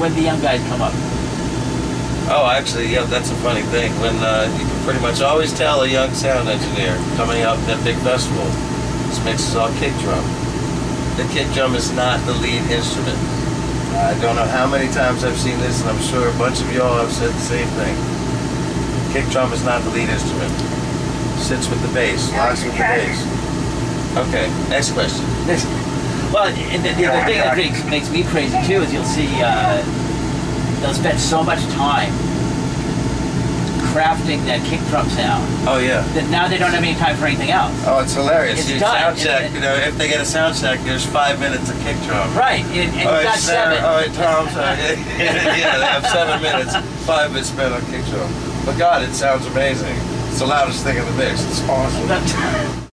when the young guys come up? Oh, actually, yeah, that's a funny thing. When uh, you can pretty much always tell a young sound engineer coming up at a big festival, this mix is all kick drum. The kick drum is not the lead instrument. I don't know how many times I've seen this, and I'm sure a bunch of y'all have said the same thing. Kick drum is not the lead instrument. Sits with the bass, locks with the bass. Okay, next question. Well, and the, the other thing that makes, makes me crazy too is you'll see uh, they'll spend so much time crafting that kick drum sound Oh yeah. that now they don't have any time for anything else. Oh, it's hilarious. It's you done, sound check. You know, if they get a sound check, there's five minutes of kick drum. Right, and, and All you've right, got Sarah, seven. all right, Tom. Sorry. yeah, they have seven minutes. Five minutes spent on kick drum. But God, it sounds amazing. It's the loudest thing in the mix. It's awesome.